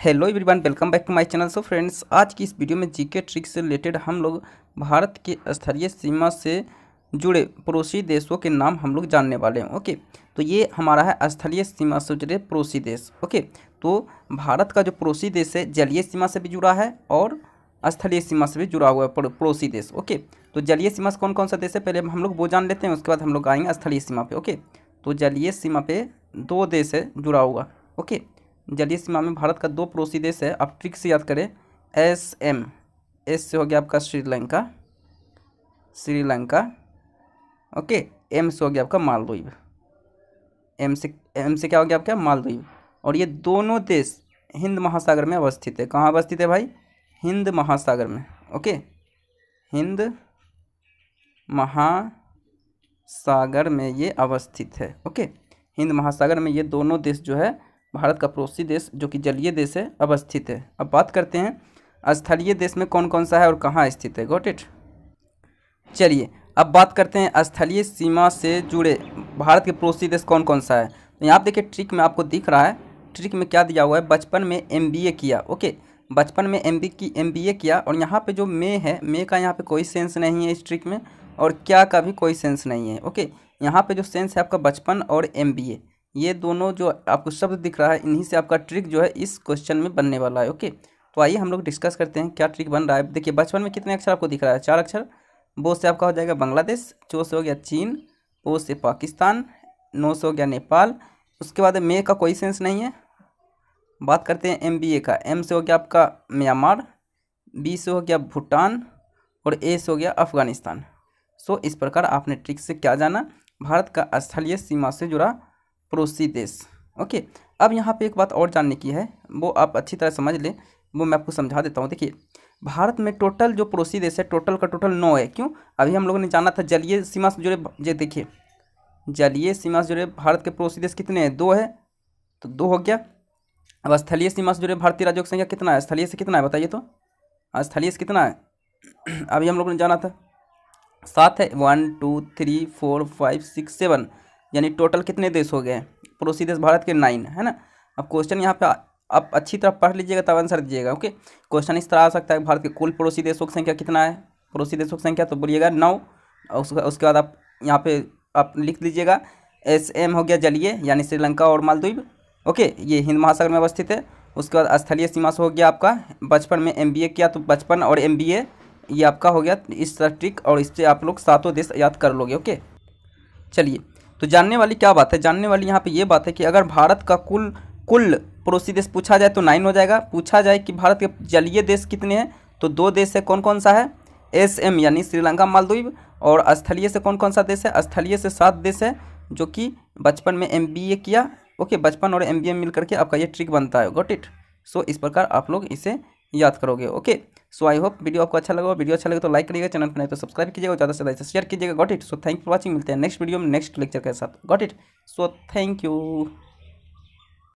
Hello everyone welcome back to my channel so friends आज की इस वीडियो में जीके ट्रिक से रिलेटेड हम लोग भारत के स्थलीय सीमा से जुड़े पड़ोसी देशों के नाम हम लोग जानने वाले हैं ओके तो ये हमारा है स्थलीय सीमा से जुड़े पड़ोसी देश ओके तो भारत का जो पड़ोसी देश है, जलीय सीमा से भी जुड़ा है और स्थलीय सीमा से भी जुड़ा हुआ है पड़ोसी देश ओके तो जलीय सीमा से कौन कौन सा देश है, पहले हम लोग वो जान लेते हैं, उसके बाद हम लोग आएँगे स्थलीय सीमा पर ओके तो जलीय सीमा पर दो देश है, जुड़ा हुआ ओके जलीय सीमा में भारत का दो पड़ोसी देश है। आप ट्रिक से याद करें एस एम एस से हो गया आपका श्रीलंका श्रीलंका, ओके एम से हो गया आपका मालदीव। एम से एम से क्या हो गया आपका मालदीव। और ये दोनों देश हिंद महासागर में अवस्थित है। कहाँ अवस्थित है भाई? हिंद महासागर में, ओके? हिंद महासागर में ये अवस्थित है, ओके? हिंद महासागर में ये दोनों देश जो है भारत का पड़ोसी देश, जो कि जलीय देश है अवस्थित है। अब बात करते हैं स्थलीय देश में कौन कौन सा है और कहाँ स्थित है? गोट इट चलिए, अब बात करते हैं स्थलीय सीमा से जुड़े भारत के पड़ोसी देश कौन कौन सा है। तो यहाँ देखिए ट्रिक में आपको दिख रहा है। ट्रिक में क्या दिया हुआ है? बचपन में एमबीए किया, ओके? बचपन में एमबी की एमबीए किया, और यहाँ पे जो मे है, मे का यहाँ पे कोई सेंस नहीं है इस ट्रिक में, और क्या का भी कोई सेंस नहीं है, ओके? यहाँ पे जो सेंस है आपका बचपन और एमबीए ये दोनों जो आपको शब्द दिख रहा है, इन्हीं से आपका ट्रिक जो है, इस क्वेश्चन में बनने वाला है ओके तो आइए हम लोग डिस्कस करते हैं, क्या ट्रिक बन रहा है। देखिए, बचपन में कितने अक्षर आपको दिख रहा है? चार अक्षर। बो से आपका हो जाएगा बांग्लादेश, चो से हो गया चीन पो से पाकिस्तान, नो से हो गया नेपाल। उसके बाद मे का कोई सेंस नहीं है। बात करते हैं एम बी ए का। एम से हो गया आपका म्यांमार बी से हो गया भूटान और ए से हो गया अफ़गानिस्तान। सो इस प्रकार आपने ट्रिक से क्या जाना? भारत का स्थलीय सीमा से जुड़ा पड़ोसी देश ओके, अब यहाँ पे एक बात और जानने की है, वो आप अच्छी तरह समझ लें, वो मैं आपको समझा देता हूँ। देखिए, भारत में टोटल जो पड़ोसी देश है, टोटल का टोटल नौ है। क्यों? अभी हम लोगों ने जाना था जलीय सीमा से जुड़े जे देखिए, जलीय सीमा से जुड़े भारत के पड़ोसी देश कितने हैं? दो है तो दो हो गया। अब स्थलीय सीमा से जुड़े भारतीय राज्यों की संख्या कितना है? स्थलीय से कितना है, बताइए तो। स्थलीय से कितना है? अभी हम लोगों ने जाना था, सात है, one, two, three, four, five, six, seven. यानी टोटल कितने देश हो गए? पड़ोसी देश भारत के नाइन है ना? अब क्वेश्चन यहाँ पे आप अच्छी तरह पढ़ लीजिएगा तब आंसर दीजिएगा ओके क्वेश्चन इस तरह आ सकता है, भारत के कुल पड़ोसी देशों की संख्या कितना है? पड़ोसी देशों की संख्या तो बोलिएगा नौ उसके उसके बाद आप यहाँ पे आप लिख लीजिएगा एस एम हो गया जलीय, यानी श्रीलंका और मालदीव ओके ये हिंद महासागर में अवस्थित है। उसके बाद स्थलीय सीमा से हो गया आपका, बचपन में एमबीए किया तो बचपन और एमबीए ये आपका हो गया इस तरह ट्रिक और इससे आप लोग सातों देश याद कर लोगे ओके चलिए तो जानने वाली क्या बात है? जानने वाली यहाँ पे ये बात है कि अगर भारत का कुल कुल पड़ोसी देश पूछा जाए तो नाइन हो जाएगा। पूछा जाए कि भारत के जलीय देश कितने हैं तो दो देश है कौन कौन सा है? एस एम यानी श्रीलंका, मालदीव, और स्थलीय से कौन कौन सा देश है? स्थलीय से सात देश है, जो कि बचपन में एमबीए किया। ओके, बचपन और एमबीए मिल करके आपका ये ट्रिक बनता है। गोट इट सो इस प्रकार आप लोग इसे याद करोगे। Okay so I hope video आपको अच्छा लगा वीडियो अच्छा लगे तो लाइक करिएगा चैनल पर नहीं तो सब्सक्राइब कीजिएगा ज़्यादा से ज़्यादा शेयर कीजिएगा। Got it so thank for watching मिलते हैं नेक्स्ट वीडियो में नेक्स्ट लेक्चर के साथ। Got it so thank you